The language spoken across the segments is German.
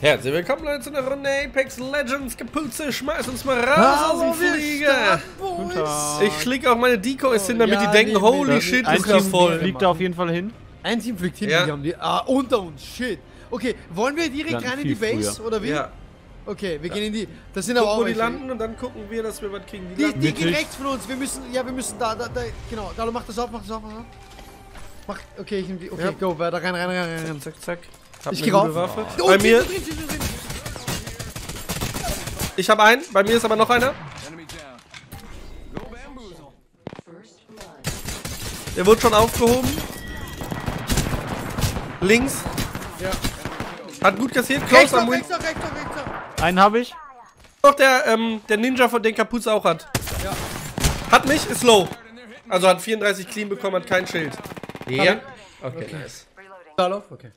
Herzlich willkommen Leute zu einer Runde Apex Legends Kapuze. Schmeiß uns mal raus aus dem Flieger. Ich schläge auch meine Decoys hin, damit Ja, die denken, nee, holy nee, shit, ein ist ja Team voll. fliegt da auf jeden Fall hin. Ein Team fliegt hin, Ja. die haben die. Ah, unter uns, shit. Okay, wollen wir direkt Landen rein in die Base oder wie? Ja, Okay, wir gehen in die. Das sind aber guck, auch wo die landen und dann gucken wir, dass wir was kriegen. Die Die, landen. die gehen rechts von uns. Wir müssen, ja, wir müssen da, da, da genau. Da mach das auf, mach das auf, mach das auf. Mach, okay, ich nehm die. Okay, Ja. go, weiter rein, rein, rein, rein. Zack, zack. Hab Ich eine geh gute rauf. Waffe. Oh, Bei mir, ich habe einen, bei mir ist aber noch einer. Der wurde schon aufgehoben. Links. Ja. Hat gut kassiert. Rechts, Close noch, am Win. rechts, rechts, rechts. Einen habe ich. Doch der, ähm, der Ninja, von den Kapuze auch hat. Ja. Hat mich, ist low. Also hat 34 clean bekommen, hat kein Schild. Ja. Okay, nice. Da lauf, okay.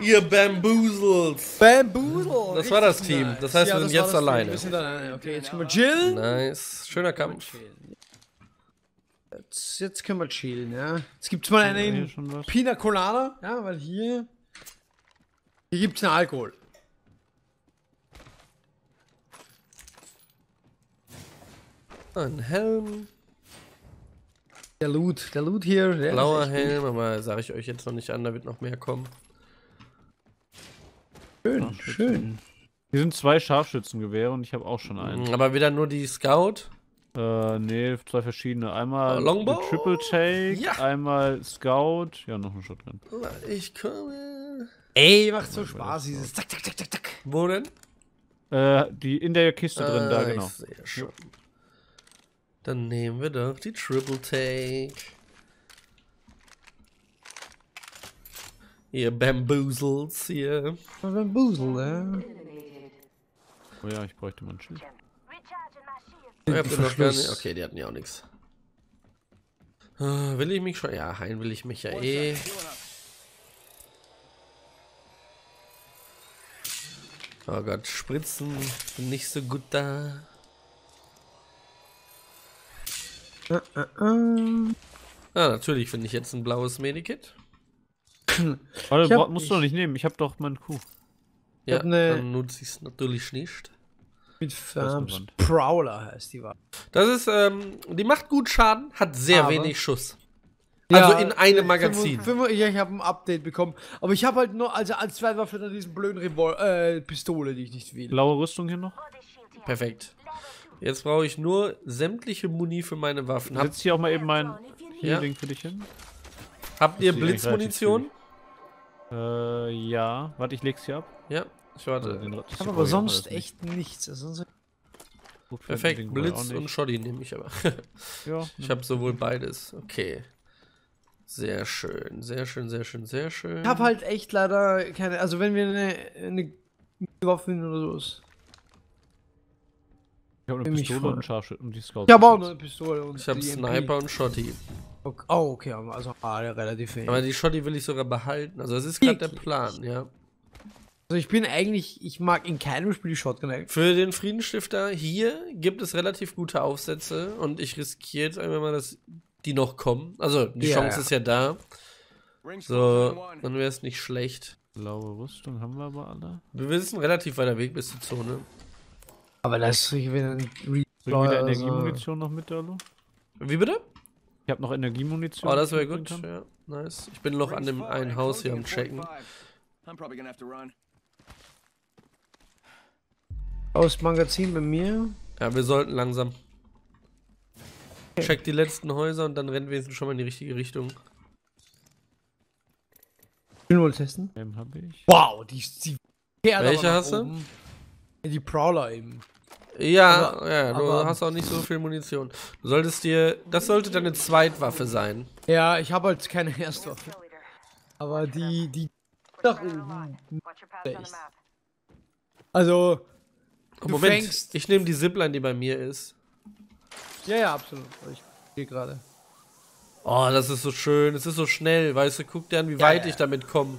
Ihr Bamboozles. Bamboozle. Das war das Team. Das heißt, wir sind jetzt alleine. Wir sind alleine. Okay, jetzt können wir chillen. Nice. Schöner Kampf. Jetzt, jetzt können wir chillen, ja. Jetzt gibt's mal einen. Pina Colada, ja, weil hier. Hier gibt's einen Alkohol. Ein Helm. Der Loot, der Loot hier. Der Blauer. Helm, aber sage ich euch jetzt noch nicht an, da wird noch mehr kommen. Schön. Hier sind zwei Scharfschützengewehre und ich habe auch schon einen. Aber wieder nur die Scout. Äh, nee, zwei verschiedene. Einmal Äh, Longbow? Triple Take, Ja. einmal Scout, ja, noch ein Shotgun. Ich komme. Ey, macht so Spaß, dieses Zack, zack, zack, zack, zack. Wo denn? Äh, die in der Kiste drin, da, Ah, genau. Ich sehe schon. Dann nehmen wir doch die Triple Take. Ihr Bamboozles hier. Bamboozle, ja. Oh ja, ich bräuchte mal ein Schild. Okay, die hatten ja auch nichts. Ah, Will ich mich schon? Ja, heilen will ich mich ja eh. Oh Gott, Spritzen bin nicht so gut da. Ah, natürlich finde ich jetzt ein blaues Medikit. Warte, hab- musst du doch nicht nehmen, ich habe doch meinen Kuh. Ja, ne- dann nutze ich es natürlich nicht. Mit ähm. Prowler heißt die war. Das ist, ähm, die macht gut Schaden, hat sehr Aber- wenig Schuss. Also in einem Magazin. Fünf, fünf, ja, ich habe ein Update bekommen. Aber ich habe halt nur, also als Zweitwaffe dann diesen blöden Revol äh, Pistole, die ich nicht will. Blaue Rüstung hier noch. Perfekt. Jetzt brauche ich nur sämtliche Muni für meine Waffen. Setz hier auch mal eben mein Ja. Healing für dich hin. habt ihr Blitzmunition? Äh, ja. Warte, ich leg's hier ab. Ja, ich warte. Also Ich habe aber sonst nicht. echt nichts. Also Perfekt, Blitz und. Shoddy nehme ich aber. Ja, Ich habe sowohl beides. Okay. Sehr schön, sehr schön, sehr schön, sehr schön. Ich habe halt echt leider keine. Also, wenn wir eine, eine Waffe oder sowas. Ich habe eine Pistole und Scharfschütze und die Scout. Ich habe auch noch eine Pistole. Und Ich habe Sniper und Shotty. Okay. Oh, okay, also ah, relativ wenig. Aber die Shotty will ich sogar behalten. Also das ist gerade der? Plan, ja. Also, ich bin eigentlich. Ich mag in keinem Spiel die Shotgun eigentlich. Für den Friedensstifter hier gibt es relativ gute Aufsätze und ich riskiere jetzt einfach mal, dass die noch kommen. Also die Ja, Chance ja. ist ja da. So, dann wäre es nicht schlecht. Blaue Rüstung haben wir aber alle. Wir sind ein relativ weiter Weg bis zur Zone. Aber das ist wieder ein wieder also- Energiemunition noch mit, Dalu? Wie bitte? Ich habe noch Energiemunition. Oh, das wäre ich gut. kann. Ja, nice. Ich bin noch an dem einen Haus hier am Checken. I'm probably gonna have to run. Aus Magazin bei mir. Ja, wir sollten langsam. Check die letzten Häuser und dann rennen wir jetzt schon mal in die richtige Richtung. Ich will wohl testen. Ich. Wow, die ist die. Welche hast du? Die Prowler eben. Ja, Aber- ja, du aber- hast auch nicht so viel Munition. Du solltest dir. Das sollte deine Zweitwaffe sein. Ja, ich habe halt keine Erstwaffe. Aber die, die nach oben. Also, Du Moment, fängst- ich nehme die Zipline, die bei mir ist. ja, ja, absolut. Ich gehe gerade. Oh, das ist so schön, es ist so schnell, weißt du, guck dir an, wie weit ja. ich damit komme.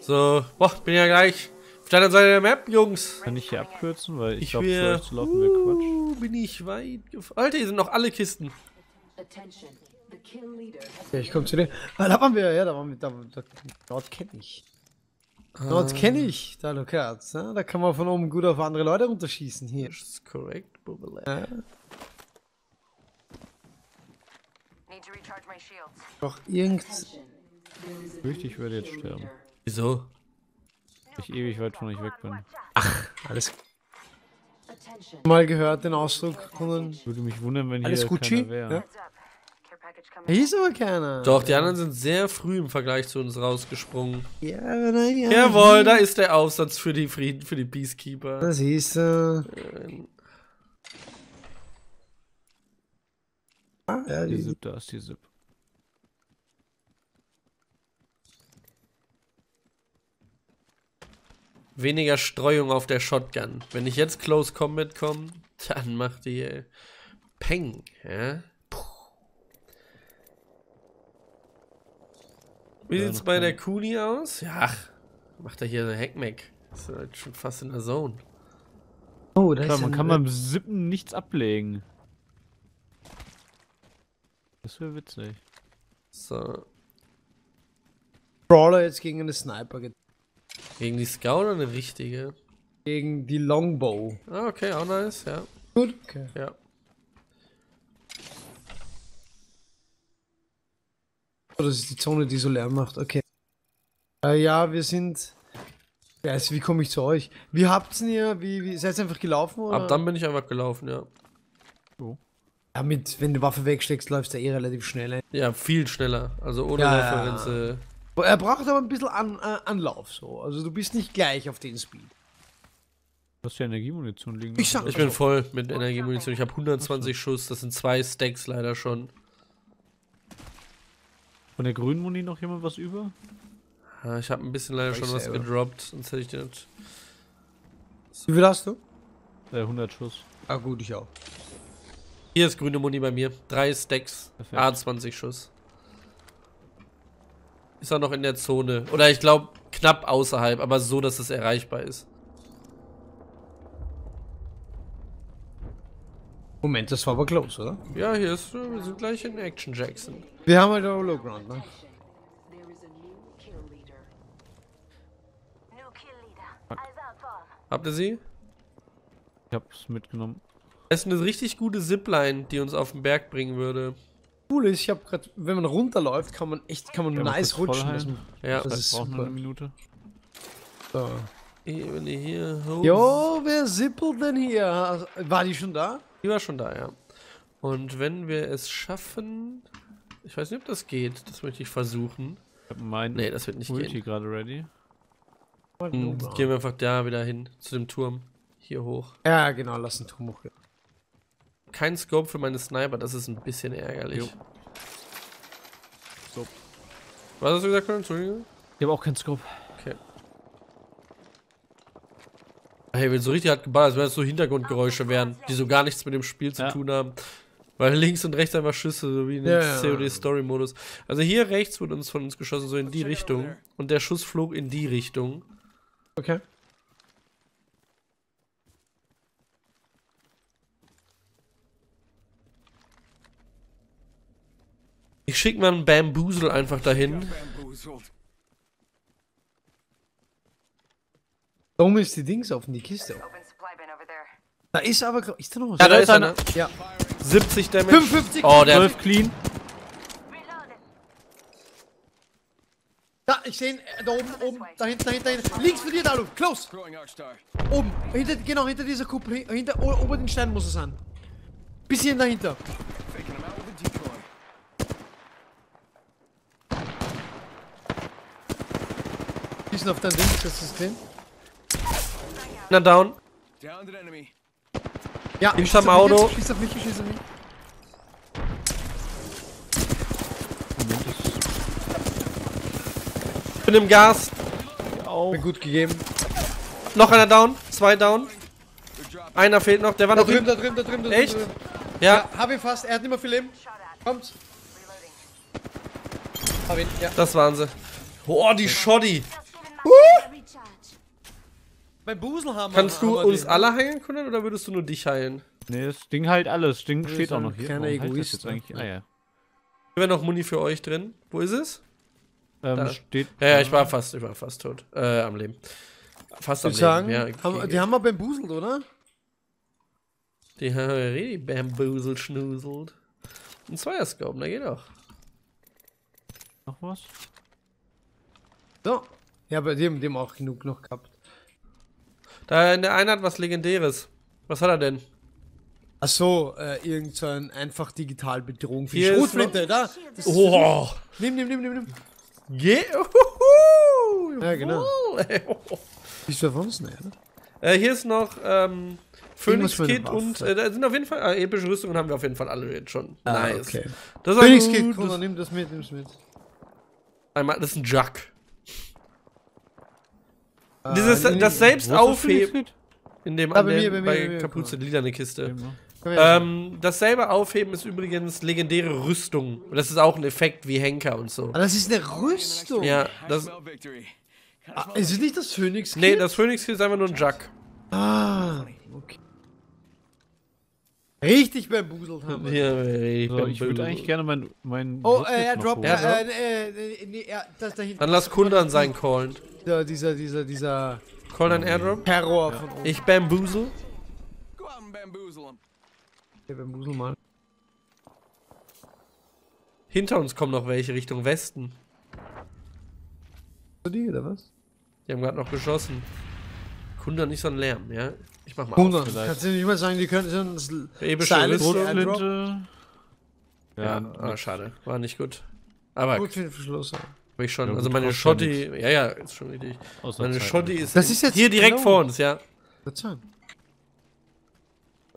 So, boah, bin ja gleich deiner Seite der Map, Jungs. Kann ich hier abkürzen, weil ich, Ich glaube, für euch zu laufen wäre Quatsch. Uh, bin ich weit gefahren. Alter, hier sind noch alle Kisten. Ja, ich komme zu dir. Ah, da waren wir, ja, da waren wir, da, da, dort kenne ich. Dort kenne ich, da Lukas. Ne? Da kann man von oben gut auf andere Leute runterschießen hier. Das ist korrekt, Bubble. Ja. Need to recharge my shields. Doch irgend. A Fürchte, ich würde jetzt sterben. Wieso? Weil ich ewig weit von euch weg bin. Alles Attention. mal gehört, den Ausdruck. Von Würde mich wundern, wenn Alles hier Gucci? keiner wäre. Ja? Ist aber keiner. Doch, die anderen sind sehr früh im Vergleich zu uns rausgesprungen. Ja, aber nein, ja. Jawohl, da ist der Aufsatz für die Frieden, für die Peacekeeper. Das hieß. Äh, ah, ja, Die die, Zip, da ist die Zip. Weniger Streuung auf der Shotgun. Wenn ich jetzt Close Combat komme, dann macht die äh, Peng, ja? Wie Ja, sieht's noch bei der Kuni aus? Ja, ach, macht er hier eine Hackmack. Ist halt schon fast in der Zone. oh, da Klar, ist man kann beim Sippen nichts ablegen. Das wäre witzig. So. Brawler jetzt gegen eine Sniper get- Gegen die Scout oder eine richtige? gegen die Longbow. Ah, okay, auch nice, ja. Gut. Okay. Ja. Oh, das ist die Zone, die so Lärm macht. Okay. Äh, ja, wir sind. Ja, also, wie komme ich zu euch? Wie habt's denn ihr? Wie, wie seid ihr einfach gelaufen? Oder? Ab dann bin ich einfach gelaufen, ja. Ja, mit, wenn du Waffe wegsteckst, läufst du eh relativ schnell. ein. Ja, viel schneller. Also ohne Ja, ja. Referenz. äh, Er braucht aber ein bisschen An, äh, Anlauf so. Also du bist nicht gleich auf den Speed. Du hast ja Energiemunition liegen. Ich sag- Ich bin voll mit Energiemunition. Ich habe 120 Schuss. Das sind zwei Stacks leider schon. Von der grünen Muni noch jemand was über? Ja, ich habe ein bisschen leider schon was selber. gedroppt. Sonst hätte ich den. Wie viel hast du? Äh, 100 Schuss. Ah gut, ich auch. Hier ist grüne Muni bei mir. Drei Stacks. Perfekt. A20 Schuss. Ist er noch in der Zone. Oder ich glaube knapp außerhalb, aber so, dass es erreichbar ist. Moment, das war aber close, oder? Ja, hier ist. äh, Wir sind gleich in Action Jackson. Wir haben halt auch Low Ground, ne? Habt ihr sie? Ich hab's mitgenommen. Das ist eine richtig gute Zipline, die uns auf den Berg bringen würde. Cool ist, ich habe gerade, wenn man runterläuft, kann man echt, kann man Ja, nice rutschen. Das. Ja. das ist Braucht nur super. eine Minute. So. Ihr hier Jo, wer sippelt denn hier? War die schon da? Die war schon da, ja. Und wenn wir es schaffen. Ich weiß nicht, ob das geht. Das möchte ich versuchen. Mein Nee, das wird nicht Ulti gehen. gerade ready. Hm, gehen wir einfach da wieder hin. Zu dem Turm. Hier hoch. Ja, genau, lass den Turm hoch. Kein Scope für meine Sniper. Das ist ein bisschen ärgerlich. Jo. So. Was hast du gesagt? Entschuldigung? Ich habe auch keinen Scope. Okay. Hey, wenn so richtig hart geballert, als wenn das so Hintergrundgeräusche wären, die so gar nichts mit dem Spiel zu Ja. tun haben. Weil links und rechts einfach Schüsse, so wie in dem ja. COD-Story-Modus. Also hier rechts wurde uns von uns geschossen, so in die Richtung. Und der Schuss flog in die Richtung. Okay. Ich schick mal einen Bamboozle einfach dahin. Da oben ist die Dings offen, die Kiste. Da ist aber, ist da noch was? Ja, da ist einer. Ja. 70 Damage. 55. Oh, der 12 clean. Da, ich sehe ihn, äh, da oben, oben, da hinten, da hinten, da hinten. Links von dir, Dalu, close. Oben, hinter, genau, hinter dieser Kuppel, hin- hinter, ober den Stein muss es sein. Bisschen dahinter. Bisschen auf dein Ding, das ist drin. Einer down. Ja, Hinterm schieß auf mich Auto. jetzt, Schieß auf mich, schieß auf mich. Ich bin im Gas. auch. Mir gut gegeben. Noch einer down. Zwei down. Einer fehlt noch. Der war Da noch drüben, drin. da drüben, da drüben, da drüben. Echt? da drüben. Ja. Ja, hab ihn fast, er hat nicht mehr viel Leben. Kommt. Hab ihn, ja. Das waren sie. Oh, die Shoddy. Beim Buselhammer. Kannst du haben wir uns den. alle heilen können oder würdest du nur dich heilen? Nee, das Ding halt alles. Das Ding ist steht auch noch hier. halt das Egoist, eigentlich? Ah ja. Hier wäre noch Muni für euch drin. Wo ist es? Ähm, Da. steht. Ja, ja, ich war fast, ich war fast tot. Äh, am Leben. Fast am Ich sagen, Leben, ja. haben, die haben wir bambuselt, oder? Die haben richtig bamboozelt, schnuselt. Ein Zweierscope, na geht auch. Noch was? So. Ja, bei dem, dem auch genug noch gehabt. Da der eine hat was Legendäres. Was hat er denn? Ach so, äh, irgend so ein einfach digital Bedrohung für die Hier ist Schrotflinte, da. Oh! Nimm, nimm, nimm, nimm, nimm. Yeah! Uhuhu. Ja, genau. Bist du davon? Nee, oder? Äh, hier ist noch ähm, Phoenix Irgendwas für eine Kit und äh, da sind auf jeden Fall äh, epische Rüstungen haben wir auf jeden Fall alle jetzt schon. nice. okay. Das war Phoenix gut. Kid, komm, Das, dann nimm das mit, nimm's mit. einmal, das ist ein Jug. Dieses, nee, das selbst aufheben, Phoenix in dem, Ah, bei mir, bei mir, bei mir, Kapuze, lilane Kiste. Ähm, das selber aufheben ist übrigens legendäre Rüstung. Das ist auch ein Effekt wie Henker und so. Ah, das ist eine Rüstung. Ja, das. Ah, ist es nicht das Phoenix Kid? Nee, das Phoenix Kit ist einfach nur ein Jug. Ah, okay. Richtig bambuselt haben wir. Hier, ey, So, ich würde eigentlich gerne mein. mein Oh, äh, er droppt. Ja, äh, äh, äh, nee, er, das da hinten. Dann lass Kundan sein callen. Dieser, dieser, dieser, dieser Call dein Airdrop. Terror von oben. Ich bamboozle. And bamboozle mal. Hinter uns kommen noch welche Richtung Westen. Die, oder was? Die haben gerade noch geschossen. Kundan nicht so ein Lärm, ja? Ich mach mal auf. 100. vielleicht. Kannst du nicht mal sagen, die können schon das. Airdrop? Schrotflinte. Ja, Ja, ah, schade. War nicht gut. Aber Gut für den Verschluss. hab ich schon. Ja, also meine Schotti. Ja, ja, ist schon richtig. außer Meine Zeit. Schotti ist Das ist jetzt hier direkt genau. vor uns, ja. Wird sein.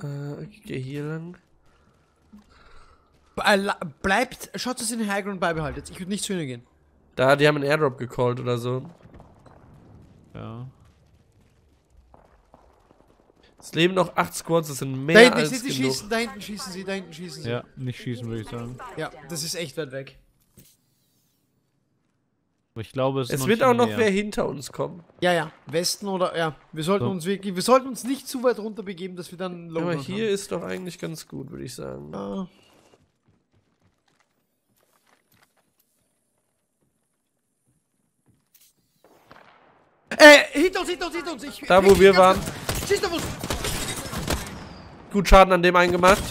Äh, ich gehe hier lang. Äh, Bleibt, schaut, dass ihr den Highground beibehaltet. Ich würde nicht zu ihnen gehen. Da, die haben einen Airdrop gecallt oder so. Ja. Es leben noch acht Squads, das sind mehr Da hinten, ich als sie genug. schießen, da hinten schießen sie, da hinten schießen sie. Ja, nicht schießen würde ich sagen. Ja, das ist echt weit weg. Ich glaube, es Es noch wird auch noch näher. wer hinter uns kommen. Ja, ja. Westen oder, ja. Wir sollten So. uns wirklich, wir sollten uns nicht zu weit runter begeben, dass wir dann low Aber hier ist doch eigentlich ganz gut, würde ich sagen. haben. Äh, hinter uns, hinter uns, hinter uns. Ich, Da, wo wir waren. Schieß auf uns. Gut Schaden an dem einen gemacht.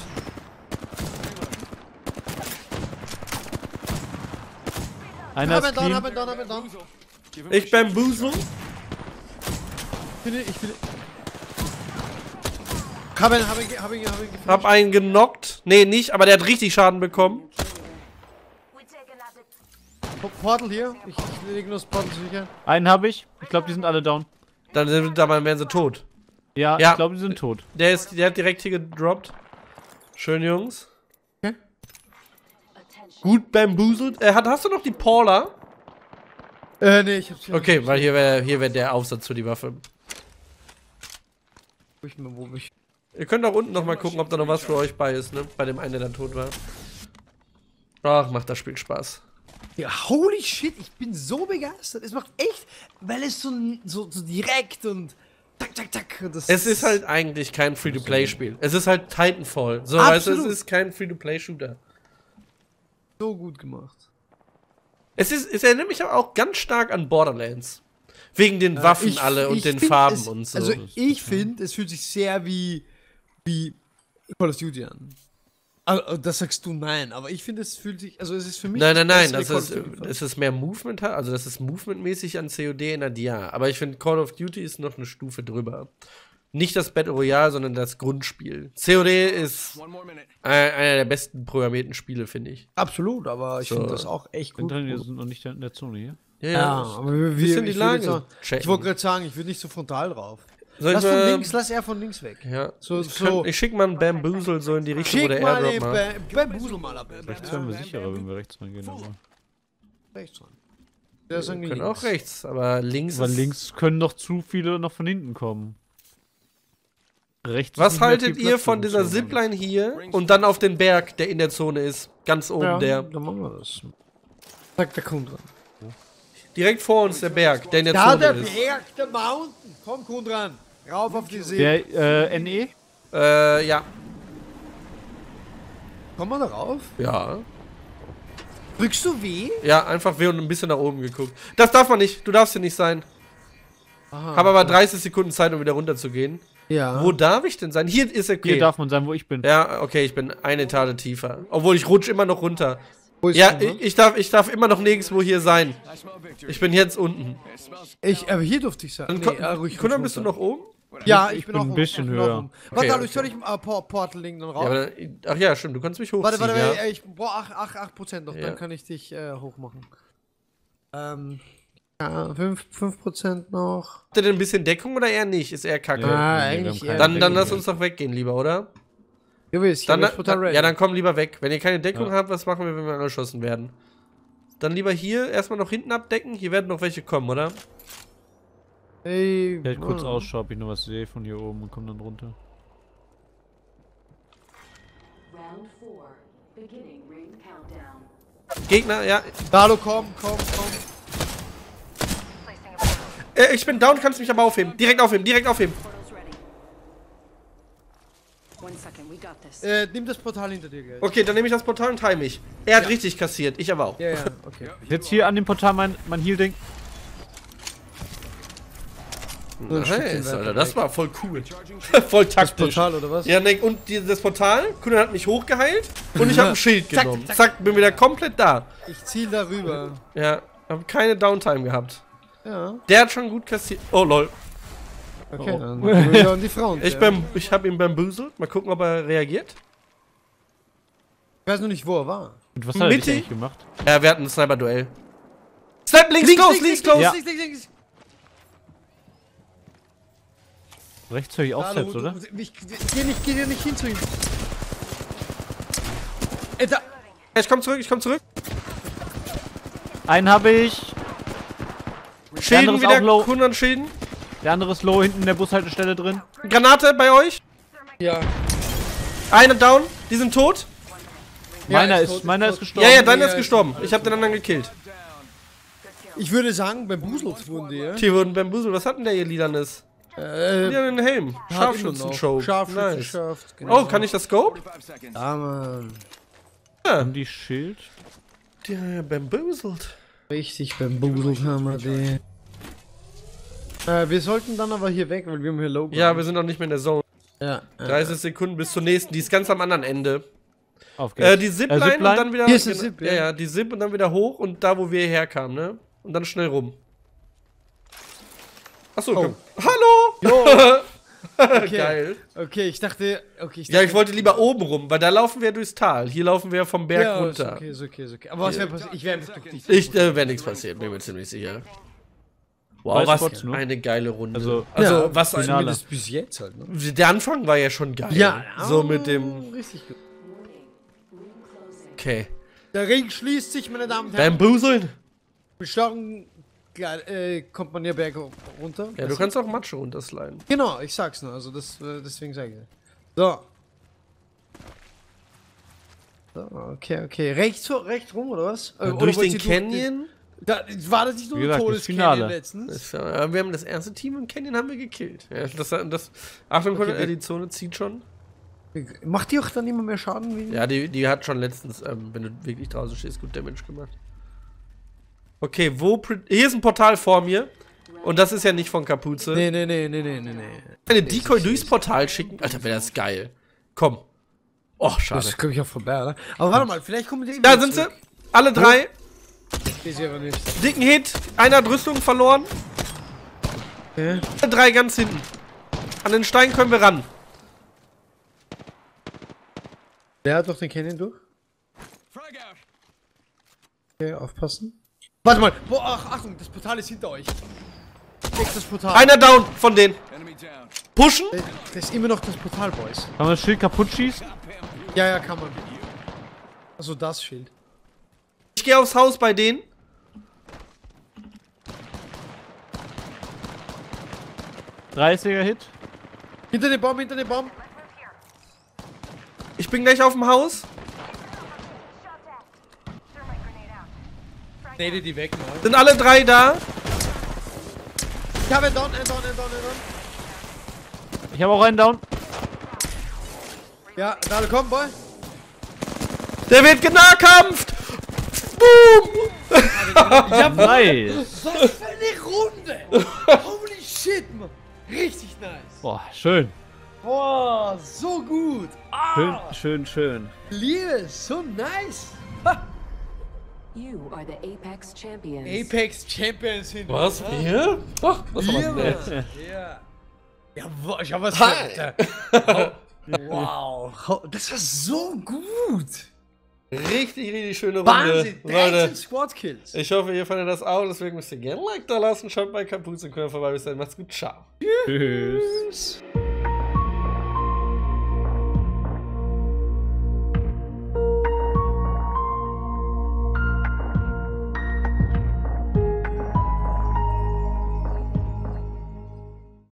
Einer ist down, clean. down, down. Him Ich bamboozle. Ich bin, ich bin. Hab ihn, hab ihn, hab ihn, hab ihn gefunden. Hab einen genockt. Nee, nicht, aber der hat richtig Schaden bekommen. Portal hier. Ich, ich lege nur das Portal sicher. Einen habe ich. Ich glaube, die sind alle down. Dann sind, dann wären sie tot. Ja, Ja. ich glaube, die sind tot. Der ist, der hat direkt hier gedroppt. Schön, Jungs. Attention. Gut bamboozelt. Äh, hat, hast du noch die Paula? Äh, nee, ich hab's hier. Okay, weil hier wäre hier wär der Aufsatz für die Waffe. Wo ich, wo ich. Ihr könnt auch unten noch mal gucken, ob da noch was für euch bei ist, ne? Bei dem einen, der dann tot war. Ach, macht das Spiel Spaß. Ja, holy shit, ich bin so begeistert. Es macht echt, weil es so, so, so direkt und tak, tak. Und das Es ist halt eigentlich kein Free-to-Play-Spiel. Es ist halt Titanfall. So, weißt du, es ist kein Free-to-Play-Shooter. so gut gemacht. Es, ist, es erinnert mich aber auch ganz stark an Borderlands. Wegen den Waffen Ich- alle und den Farben es, und so. Also ich finde, es fühlt sich sehr wie, wie Call of Duty an. Also, das sagst du nein, aber ich finde, es fühlt sich, also es ist für mich. nein, nein, nein, das ist, Duty es ist mehr Movement, also das ist Movementmäßig an COD erinnert, ja. Aber ich finde Call of Duty ist noch eine Stufe drüber. Nicht das Battle Royale, sondern das Grundspiel. COD ist einer der besten programmierten Spiele, finde ich. Absolut, aber ich So. finde das auch echt gut. Wir sind noch nicht in der Zone hier. Ja, Ja, aber wir, wir, bisschen die ich Lage checken. Ich wollte gerade sagen, ich würde nicht so frontal drauf. Soll ich Lass von mal- links, lass er von links weg. Ja, So- ich, so- ich schick mal einen Bamboozle so in die Richtung, wo Schick der mal Airdrop macht. Ba- Bamboozle mal ab. Rechts wären wir sicherer, wenn wir rechts reingehen. Aber, Rechts ran. Der ist Wir können links. auch rechts, aber links aber ist... links können noch zu viele noch von hinten kommen. Rechts Was haltet ihr Platz von dieser. Zipline hier und dann auf den Berg, der in der Zone ist? Ganz oben Ja, der. dann machen wir das. Sag der Kunde. Direkt vor uns der Berg, der in der Da Zone der ist. Berg, der Mountain. Komm, Kundran. Rauf auf die See. Der äh, NE? Äh, ja. Komm mal da rauf. Ja. Drückst du W? Ja, einfach W und ein bisschen nach oben geguckt. Das darf man nicht. Du darfst hier nicht sein. Aha. Hab aber 30 Sekunden Zeit, um wieder runter zu gehen. Ja. Wo darf ich denn sein? Hier ist okay. Hier darf man sein, wo ich bin. ja, okay, ich bin eine Etage tiefer. Obwohl ich rutsche immer noch runter. Wo ist Ja, ich, ich, darf, ich darf immer noch nirgendwo hier sein. Ich bin jetzt unten. Ich, aber hier durfte ich sein. Dann Nee, äh, ruhig Kunde, bist du noch oben? Ja, Ich ich bin bin auch ein oben, bisschen ich bin höher. oben. Warte, hallo, okay. soll ich äh, Por- Portal-Link dann raus? Ja, aber, ach ja, stimmt, du kannst mich hochziehen. warte, warte, ja. warte, ich brauche 8%, 8, 8 noch, Ja. dann kann ich dich äh, hochmachen. Ähm, ja, 5%, 5% noch. Habt ihr denn ein bisschen Deckung oder eher nicht? Ist eher kacke. Ja. Haben eigentlich eher. Dann, lass uns doch weggehen lieber, oder? Du willst, ich Dann, dann, ja, dann komm lieber weg. Wenn ihr keine Deckung Ja. habt, was machen wir, wenn wir angeschossen werden? Dann lieber hier erstmal noch hinten abdecken. Hier werden noch welche kommen, oder? Ey, Ich hält kurz. Ausschau, ob ich noch was sehe von hier oben und komm dann runter. Round four. Beginning ring countdown. Gegner, ja. Hallo, komm, komm, komm. Äh, ich bin down, kannst mich aber aufheben. Direkt aufheben, direkt aufheben. Äh, nimm das Portal hinter dir, gell? Okay, dann nehme ich das Portal und heim mich. Er hat richtig kassiert, ich aber auch. Ja, ja, okay. Jetzt hier an dem Portal mein, mein Heal-Ding. Nice, Alter, das war voll cool. voll Das taktisch. Portal, oder was? Ja, ne, und die, das Portal, Kunden hat mich hochgeheilt und ich habe ein Schild genommen. Zack, bin wieder komplett da. Ich ziel darüber. Ja, habe keine Downtime gehabt. Ja, Der hat schon gut kassiert. Oh lol. Okay, Oh. dann gehen wir an die Front. Ich, ja. beim, ich habe ihn bamboozelt. Mal gucken, ob er reagiert. Ich weiß nur nicht, wo er war. Und was hat er Mittig? dich eigentlich gemacht? Ja, wir hatten ein Sniper-Duell. Snap links, close, links, close. Ja. links, links, links. Rechts höre ich auch selbst, oder? Ich, geh nicht, geh nicht hin zu ihm. Ey, da, Ja, ich komm zurück, ich komm zurück. Einen habe ich. Schäden wieder, auch low. Kunden an Schäden. Der andere ist low hinten in der Bushaltestelle drin. Granate bei euch. ja. Eine down, die sind tot. Meiner ist ist, tot, meiner ist ist gestorben. Ja, ja, deiner Ja, ist gestorben. Ich habe den anderen gekillt. Ich würde sagen, beim Busels wurden die, ja? Hier wurden Bamboozle. Was hat denn der hier lilanes? Äh, Ja, einen Helm. Scharfschützen-Show. Scharfschützen, Nice. scharft, genau. Oh, kann ich das Scope? 45 seconds. Ja, Mann. Haben die Schild? Der bamboozled. Richtig beim Busels haben wir die. Äh, wir sollten dann aber hier weg, weil wir haben hier Low. Ja, wir sind noch nicht mehr in der Zone. ja, ja. 30 Sekunden bis zur nächsten. Die ist ganz am anderen Ende. Auf Äh, geht's. die Zipline, und dann wieder. Hier ist genau- Zip, ja. ja. ja, die Zip und dann wieder hoch und da, wo wir herkamen, ne? Und dann schnell rum. Achso, Oh. komm. Hallo! Okay. Geil. Okay, ich dachte. Okay, ich Ja, ich dachte- wollte lieber oben rum, weil da laufen wir durchs Tal. Hier laufen wir vom Berg ja, runter. Ist okay, ist okay, ist okay. Aber was wäre passiert? Ich wäre. Ich, äh, wäre nichts passiert, bin mir ziemlich sicher. Wow, was Spots nur. eine geile Runde. Also- also Ja, was. Zumindest bis jetzt halt, ne? der Anfang war ja schon geil. So mit dem. Richtig gut. Okay. Der Ring schließt sich, meine Damen und Herren. Starken Geil, äh, kommt man hier berg runter. Ja, du kannst auch Matsche runtersliden. Genau, ich sag's nur, also das, äh, deswegen sage ich. So. So, okay, okay. Rechts, rechts rum, oder was? Äh, oder Durch wollt den Canyon? Da, war das nicht nur ein gesagt, das Todescanyon Finale. letztens? Wir haben das erste Team im Canyon haben wir gekillt. Ja, das, das, Achtung, Okay, äh, wir- die Zone zieht schon. Macht die auch dann immer mehr Schaden? Wie? Ja, die, die hat schon letztens, ähm, wenn du wirklich draußen stehst, gut Damage gemacht. Okay, wo. Hier ist ein Portal vor mir. Und das ist ja nicht von Kapuze. Nee, nee, nee, nee, nee, nee, nee. Eine Decoy durchs Portal schicken? Alter, wäre das geil. Komm. Oh, schade. Das komme ich auch vorbei, oder? Aber warte mal, vielleicht kommen die Da sind sie. Alle drei. Ich sehe aber nicht. Dicken Hit. Einer hat Rüstung verloren. Okay. Drei ganz hinten. An den Stein können wir ran. Der hat doch den Canyon durch. Okay, aufpassen. Warte mal. Boah, ach, Achtung, das Portal ist hinter euch. Das Portal. Einer down von denen. Pushen. Das ist immer noch das Portal, Boys. Kann man das Schild kaputt schießen? Ja, ja, kann man. Also das Schild. Ich gehe aufs Haus bei denen. er Hit. Hinter dem Baum, hinter dem Baum. Ich bin gleich auf dem Haus. Nee, die weg, mal. Sind alle drei da. Ich habe einen Down, einen Down, einen Down, einen Down. Ich habe auch einen down. Ja, da komm, Boy. Der wird genahkampft. Nice. Was für eine Runde! Holy shit, Mann! Richtig nice! Boah, schön. Boah, so gut! Schön, Ah, schön, schön. Liebe, so nice! You are the Apex champions. Apex Champions sind wir, Was? ne? Wir? Ach, war Wir. Mann. Ja. Ja, wo- schau was Hi. für Wow, das war so gut! Richtig, richtig schöne Runde. Wahnsinn! 13 Leute, Squad Kills! ich hoffe, ihr fandet das auch. Deswegen müsst ihr gerne ein Like da lassen. Schaut bei Kapuzenköder vorbei. Bis dann. Macht's gut. Ciao. Tschüss.